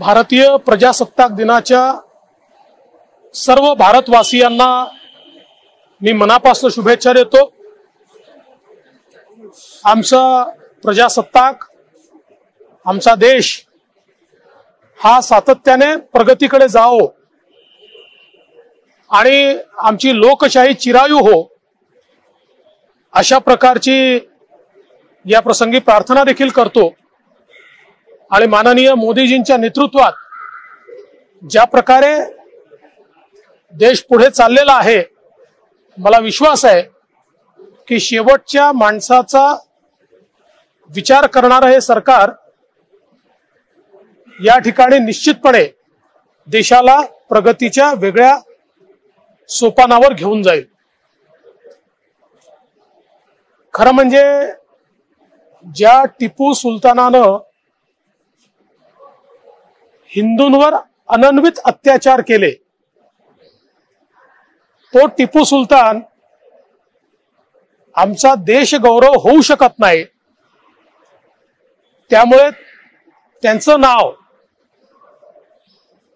भारतीय प्रजासत्ताक दिनाच्या सर्व भारतवासियांना मी मनापासून शुभेच्छा देतो. आमचा प्रजासत्ताक आमचा देश हा सातत्याने प्रगतीकडे जावो आणि आमची लोकशाही चिरायू हो अशा प्रकारची या प्रसंगी प्रार्थना देखील करतो. आणि माननीय मोदीजींच्या नेतृत्वात ज्या प्रकारे देश पुढे चाललेला आहे मला विश्वास आहे की शेवटच्या माणसाचा विचार करणारं हे सरकार या ठिकाणी निश्चितपणे देशाला प्रगतीच्या वेगळ्या सोपानावर घेऊन जाईल. खरं म्हणजे ज्या टिपू सुलतानानं हिंदूंवर अनन्वित अत्याचार केले. तो टिपू सुलतान आमचा देश गौरव होऊ शकत नाही. त्यामुळे त्यांचं नाव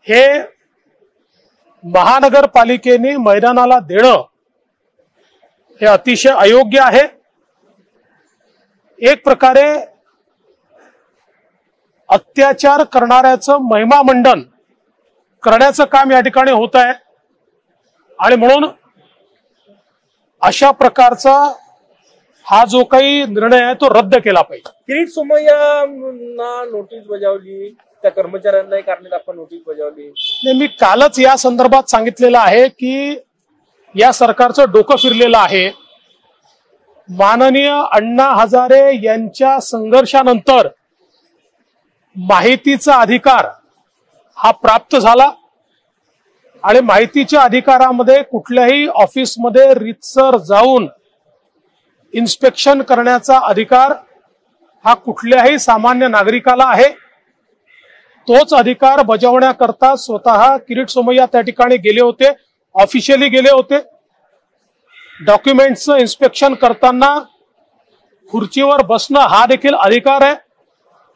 हे महानगरपालिकेने मैदानाला देणं हे अतिशय अयोग्य आहे. एक प्रकारे अत्याचार करणाऱ्याचं महिमा मंडन करण्याचं काम या ठिकाणी होत आहे. आणि म्हणून अशा प्रकारचा हा जो काही निर्णय आहे तो रद्द केला पाहिजे. किरीट सोमय्यांना नोटीस बजावली त्या कर्मचाऱ्यांनाही कारणे दाखवा नोटीस बजावली. नाही, मी कालच या संदर्भात सांगितलेलं आहे की या सरकारचं डोकं फिरलेलं आहे. माननीय अण्णा हजारे यांच्या संघर्षानंतर माहितीचा अधिकार हा प्राप्त झाला आणि माहितीच्या अधिकारामध्ये कुठल्याही ऑफिसमध्ये रितसर जाऊन इन्स्पेक्शन करण्याचा अधिकार हा कुठल्याही सामान्य नागरिकाला आहे. तोच अधिकार बजावण्याकरता स्वतः किरीट सोमय्या त्या ठिकाणी गेले होते ऑफिशियली गेले होते. डॉक्युमेंटचं इन्स्पेक्शन करताना खुर्चीवर बसणं हा देखील अधिकार आहे.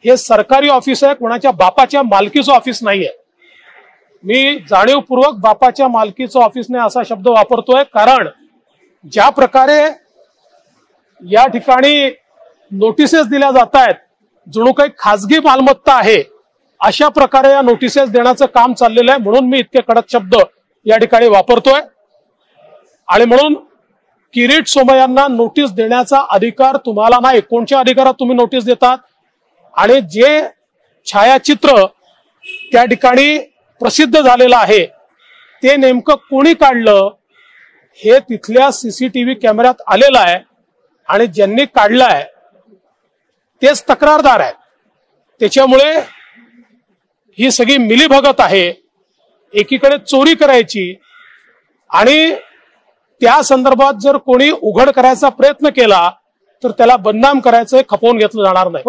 हे सरकारी ऑफिस आहे कोणाच्या बापाच्या मालकीचं ऑफिस नाही आहे मी जाणीवपूर्वक बापाच्या मालकीचं ऑफिसने असा शब्द वापरतोय कारण ज्या प्रकारे या ठिकाणी नोटिसेस दिल्या जात आहेत जणू काही खाजगी मालमत्ता आहे अशा प्रकारे या नोटिसेस देण्याचं काम चाललेलं आहे म्हणून मी इतके कडक शब्द या ठिकाणी वापरतोय. आणि म्हणून किरीट सोमय्यांना नोटीस देण्याचा अधिकार तुम्हाला नाही. कोणत्या अधिकारात तुम्ही नोटीस देतात? आणि जे छायाचित्र त्या ठिकाणी प्रसिद्ध झालेलं आहे ते नेमकं कोणी काढलं हे तिथल्या सीसीटीव्ही कॅमेऱ्यात आलेलं आहे आणि ज्यांनी काढलं आहे तेच तक्रारदार आहेत. त्याच्यामुळे ही सगळी मिलीभगत आहे एकीकडे चोरी करायची आणि त्या संदर्भात जर कोणी उघड करायचा प्रयत्न केला तर त्याला बदनाम करायचं खपवून घेतलं जाणार नाही.